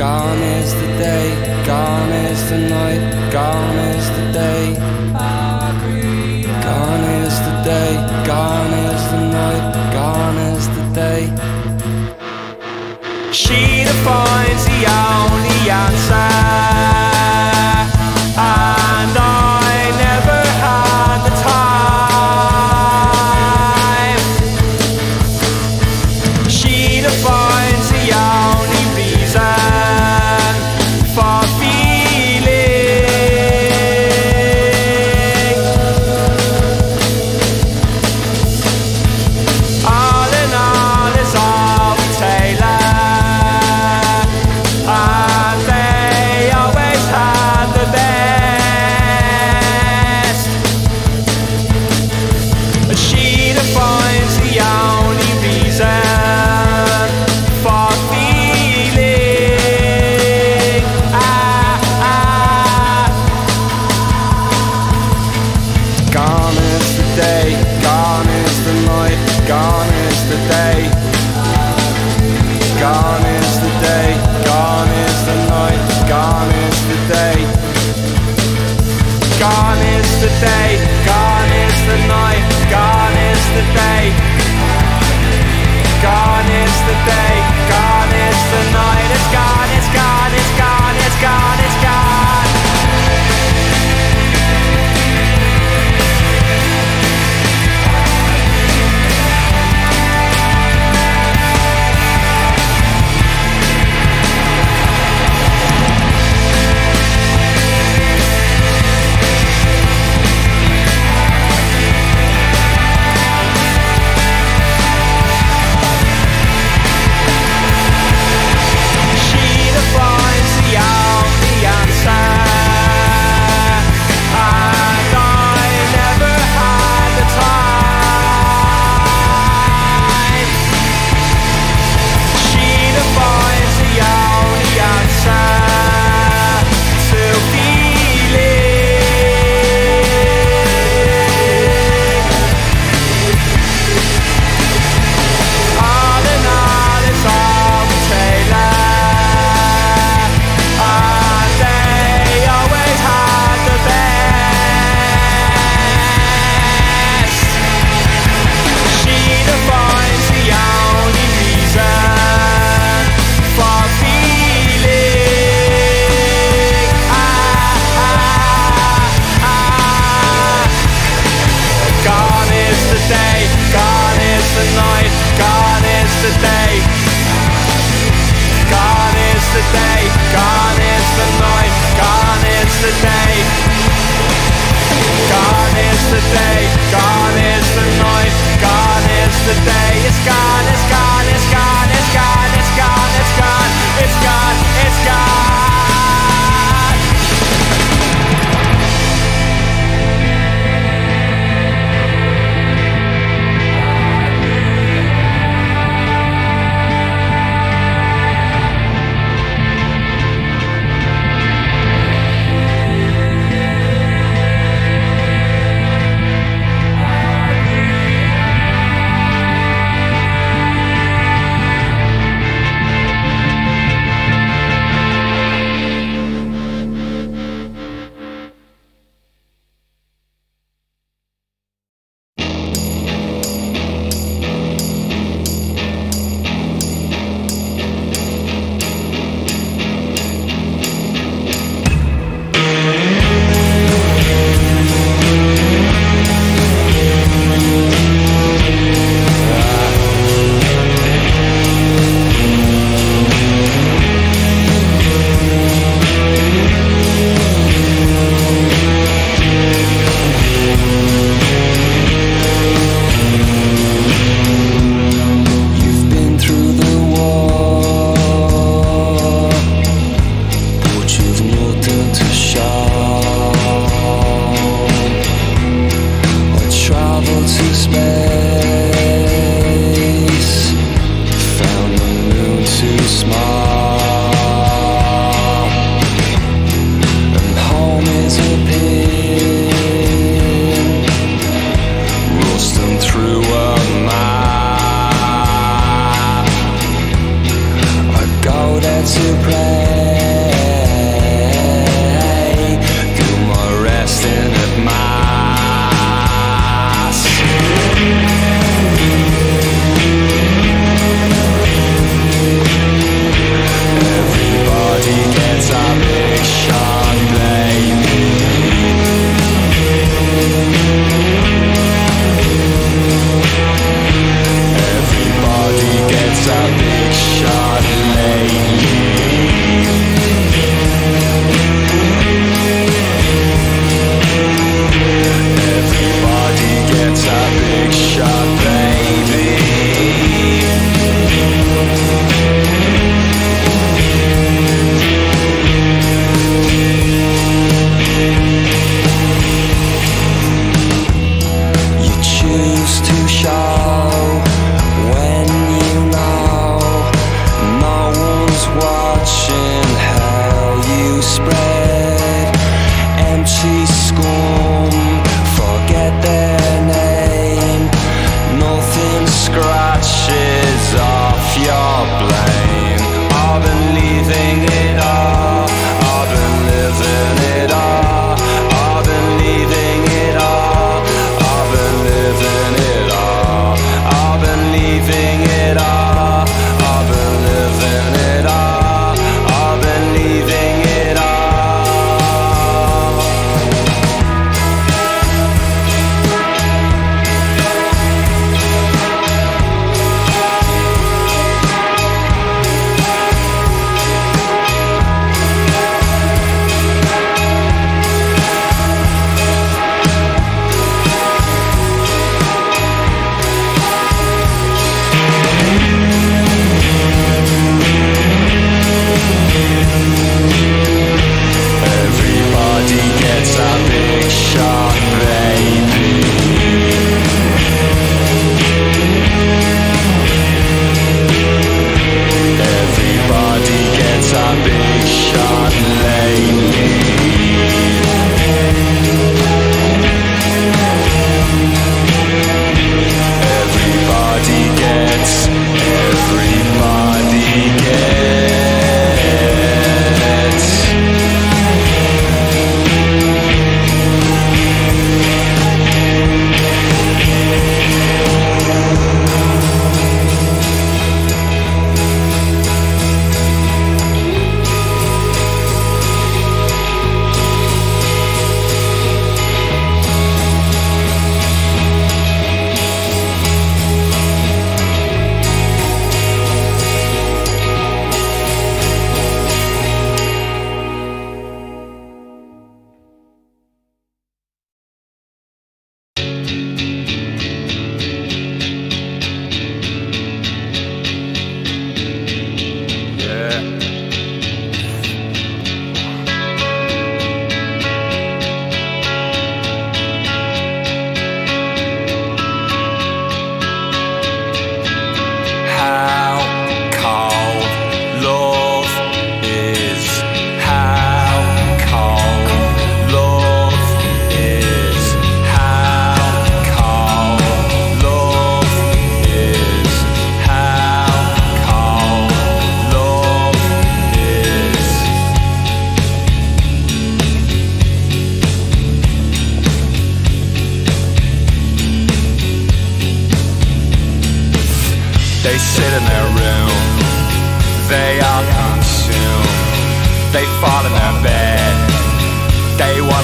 Gone is the day, gone is the night, gone is the day. Gone is the day, gone is the night, gone is the day. She defines the only answer.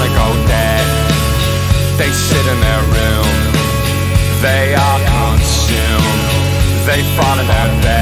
Wanna go dead. They sit in their room, they are consumed. They fall in their bed,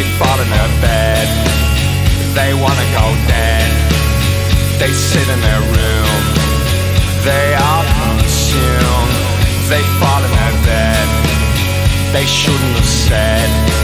They fall in their bed, they wanna go dead. They sit in their room, they are consumed. They fall in their bed they shouldn't have said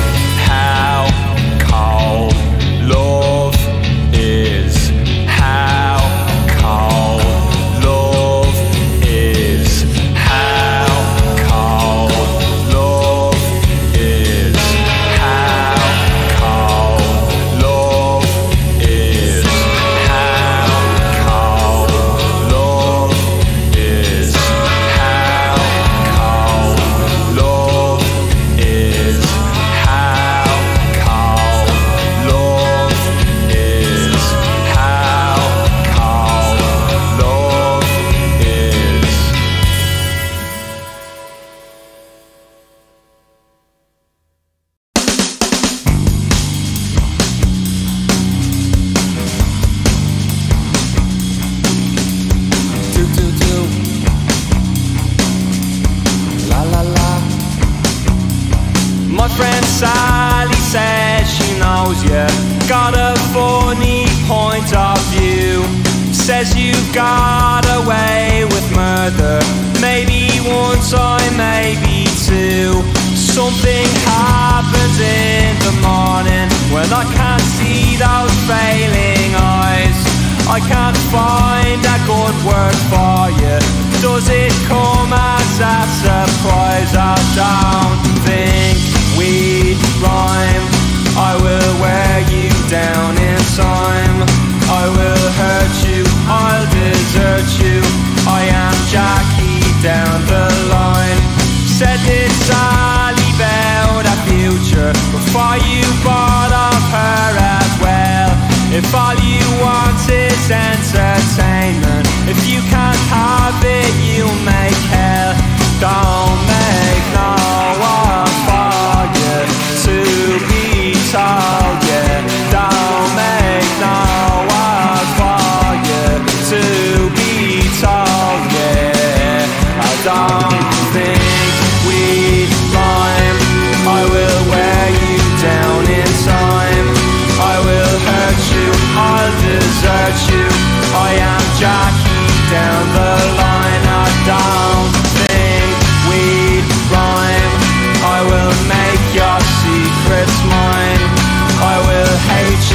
got away with murder. Maybe one time, maybe two. Something happens in the morning when I can't see those failing eyes. I can't find a good word for you. Does it come as a surprise? I don't think we rhyme. I will wear you down in time. I will hurt you, I'll desert you. I am Jackie down the line. Said this Sally about a future before you bought off her as well. If all you want is entertainment,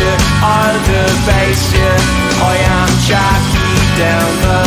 you, I'll debase you. I am Jackie down the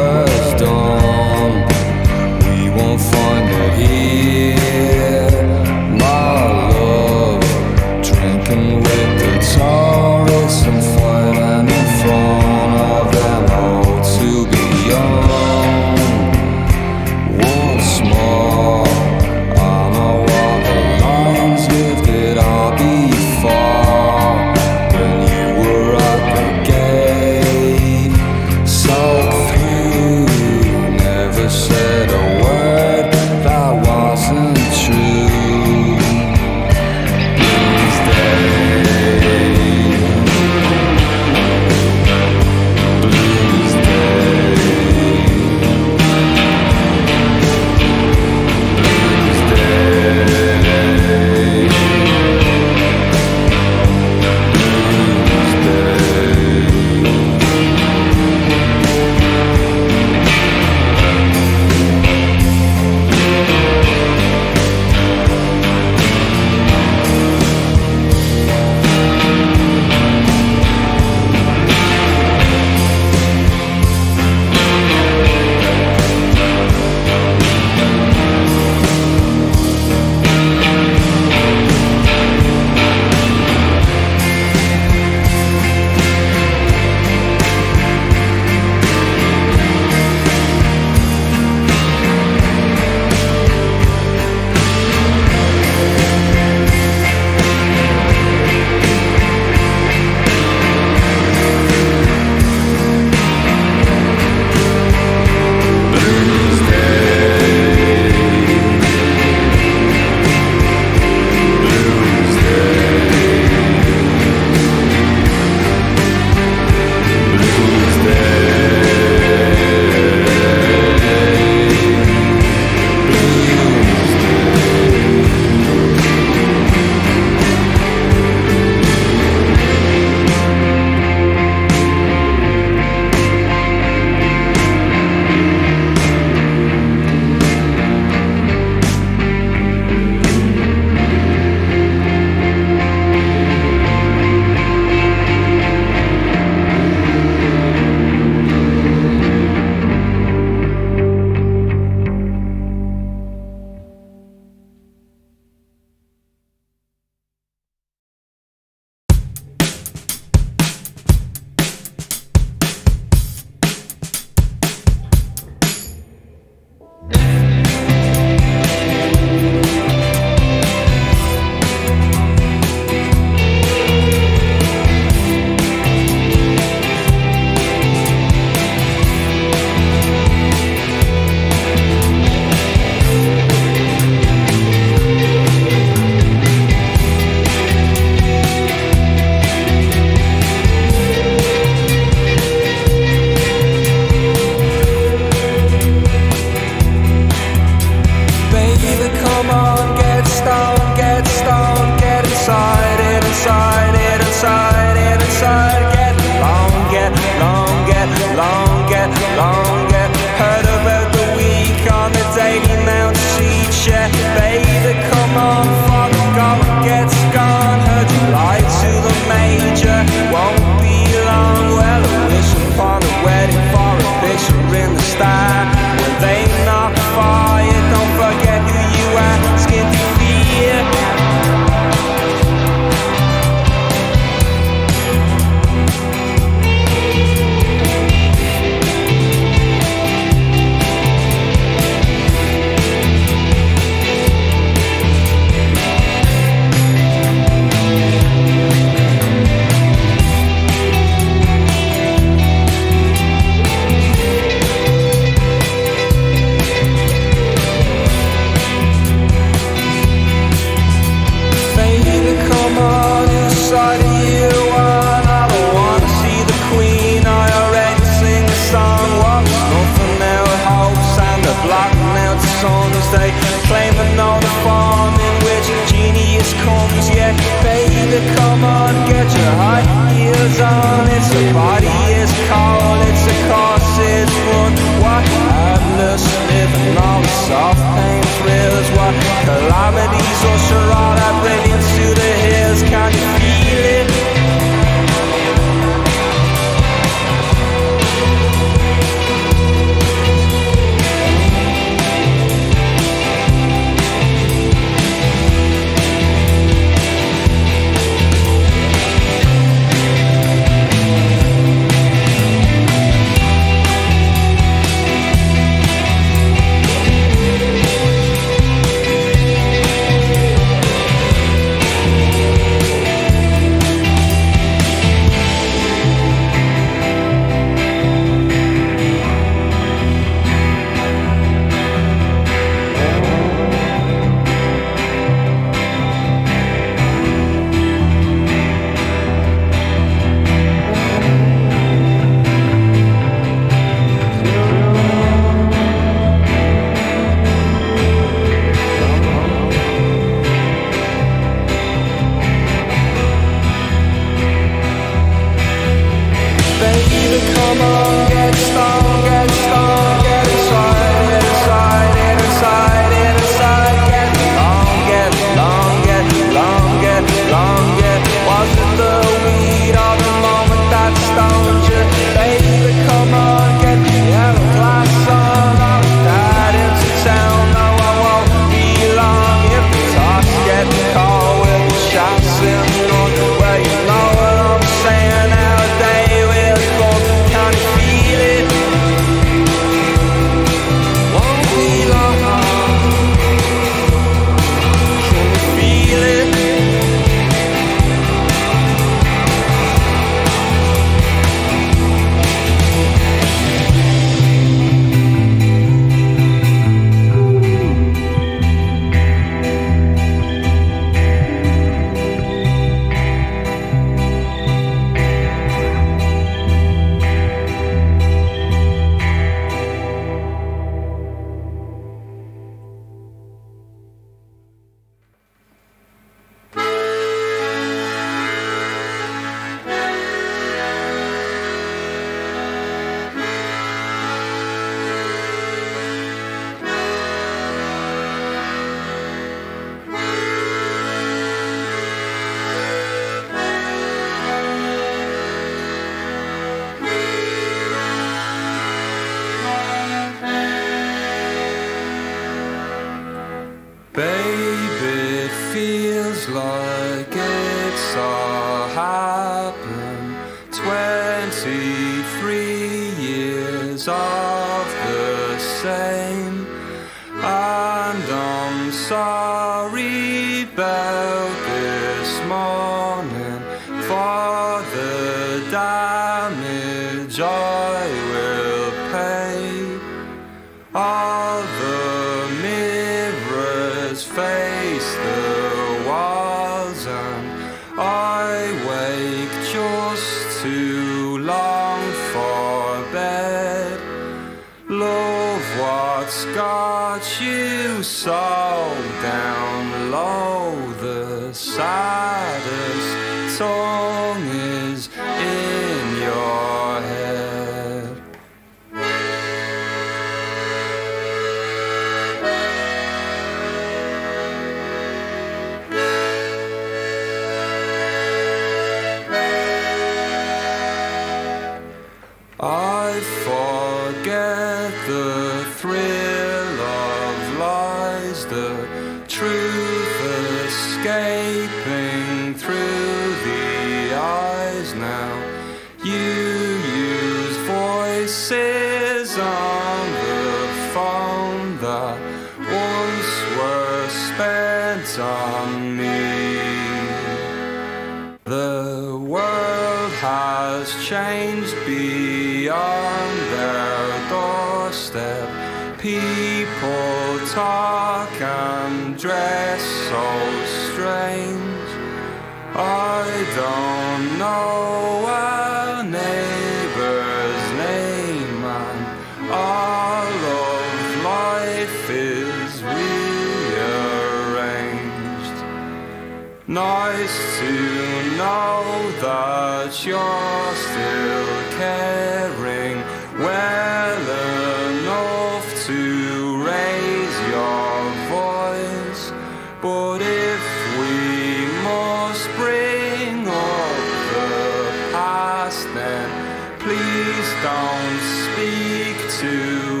Please don't speak to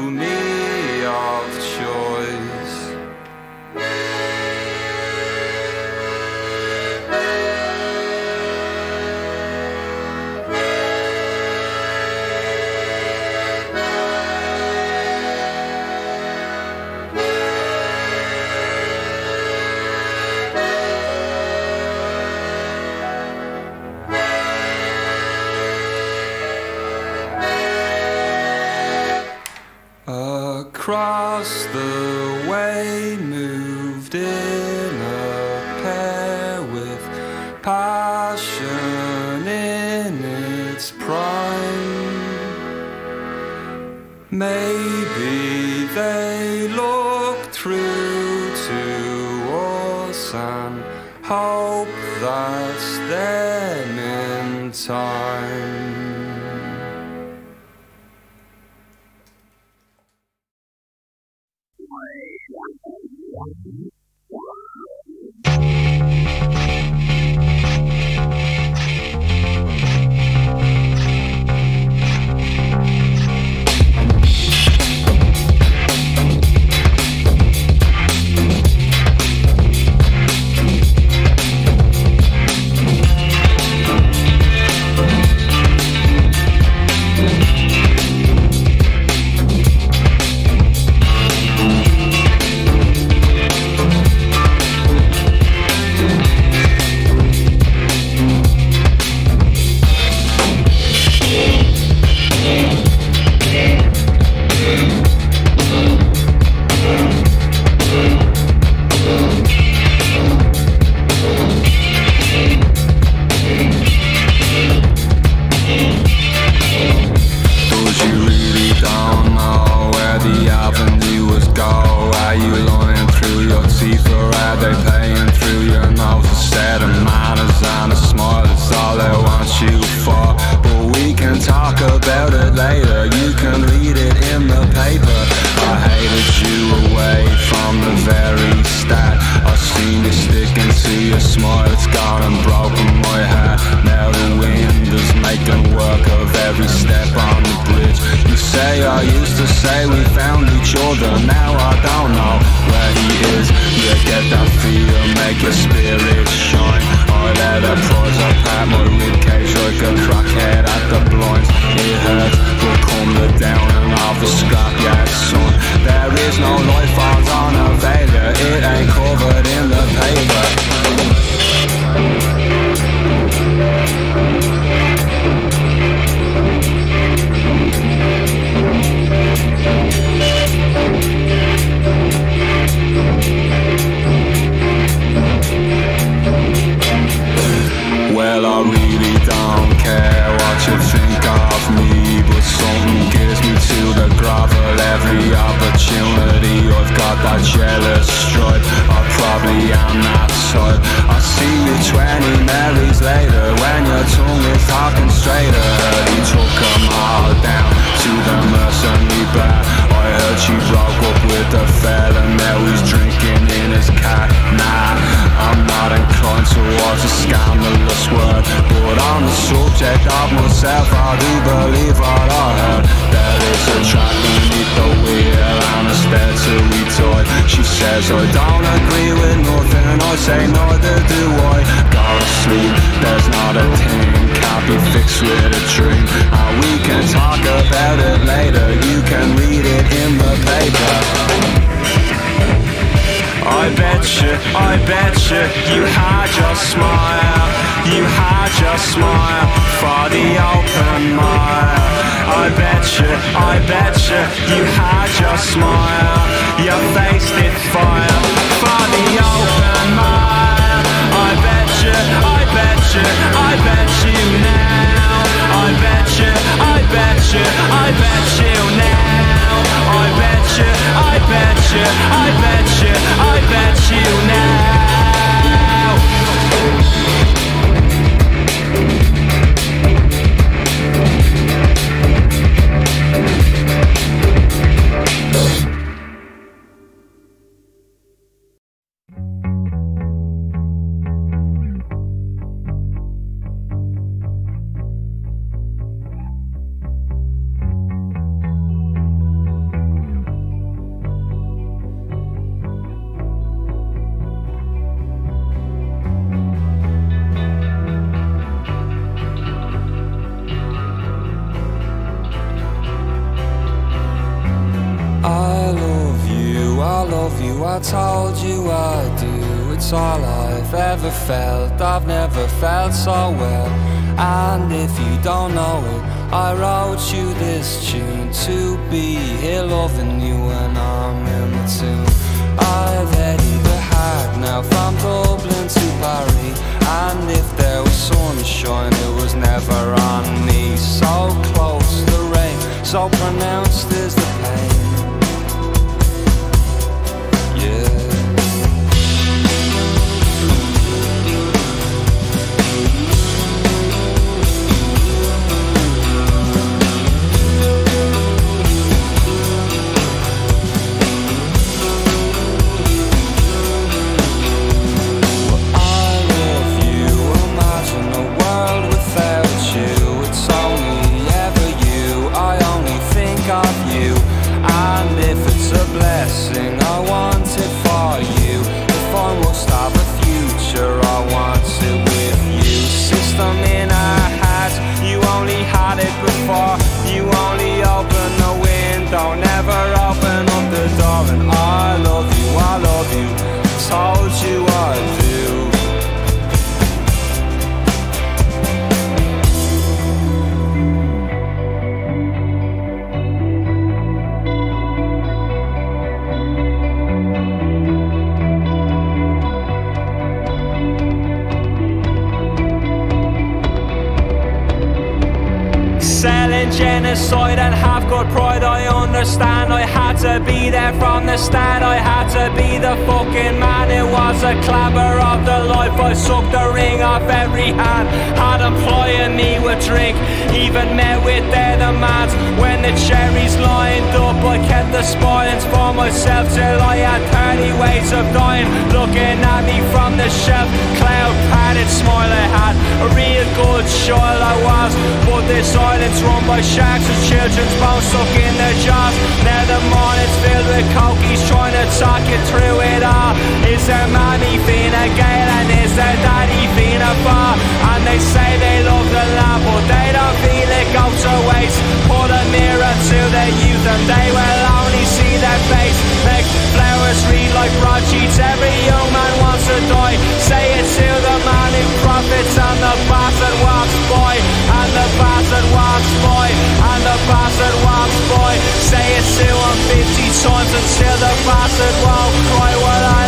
betcha, I betcha You had your smile, you had your smile. For the open mile I betcha, I betcha You had your smile, your face did fire. For the open mile I betcha, I betcha, I bet you now. I betcha, I betcha, I bet you now. I bet you, I bet you, I bet you, I bet you now. I wrote you this tune to be here loving you when I'm in the tune. I've headed the hack now from Dublin to Paris. And if there was sunshine, it was never on me. So close, the rain, so pronounced is the pain. genocide and have got pride I understand. I had to be there from the start. I had to be the fucking man It was a clabber of the life. I sucked the ring off every hand. Had employing me with drink Even met with their demands When the cherries lined up I kept the spoilings for myself Till I had 30 ways of dying. Looking at me from the shelf Cloud padded smile I had. A real good child I was But this island's run by sharks and children's bones stuck in their jaws Now the morning's filled with cokies trying to talk you through it all. Is their mommy Fine Gael and is their daddy Fianna Fáil And they say they love the land but they feel it go to waste. Put a mirror to their youth and they will only see their face. Make flowers read like broadsheets every young man wants to die. Say it to the man who profits and the bastard walks boy. And the bastard walks boy. And the bastard walks boy. Say it to him 50 times until the bastard won't cry what I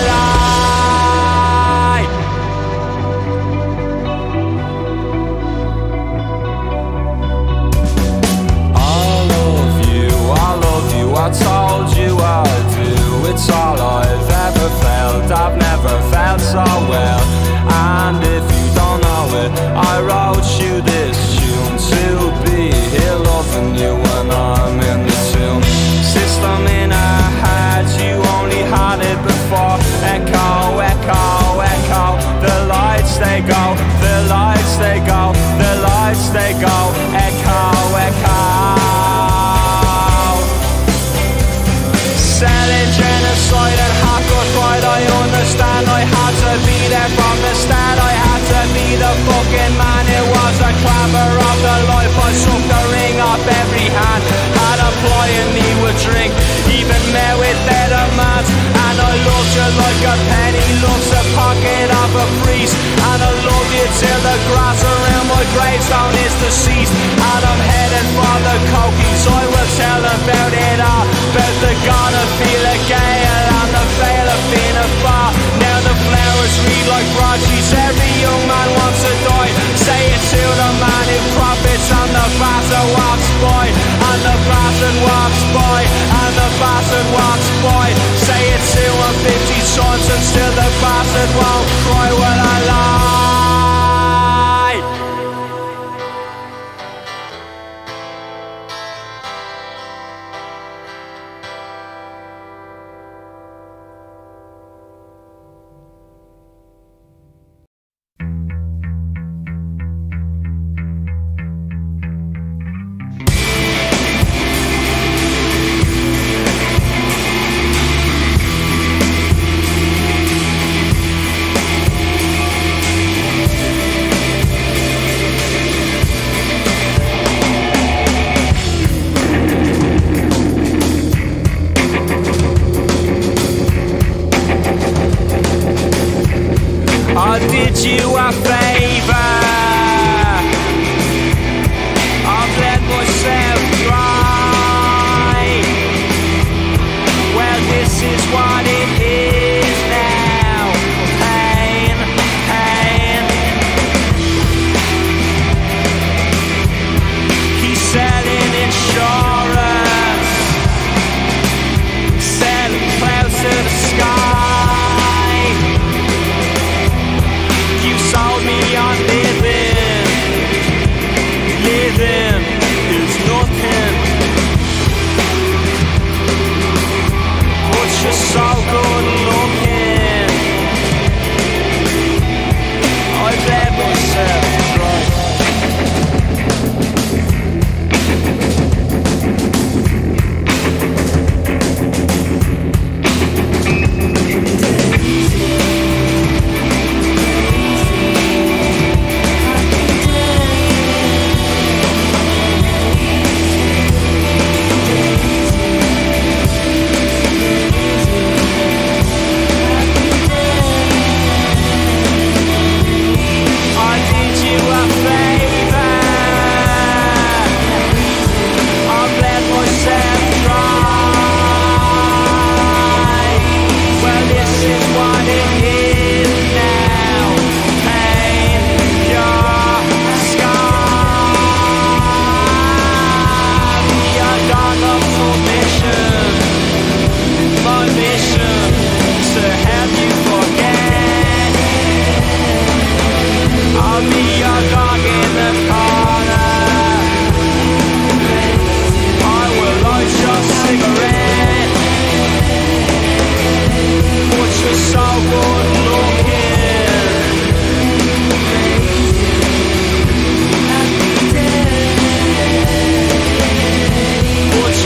I like a penny Loves a pocket of a priest. And I love you till the grass around my gravestone is deceased. And I'm headed for the cokies I will tell about it. All About the god of Fine Gael And the veil of Fianna Fáil Now the flowers read like broadsheets Every young man wants to die. Say it to the man who profits And the bastard walks by. And the bastard walks by And the bastard walks by. Say 50 times And still the bastard won't cry when I lie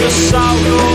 sorrow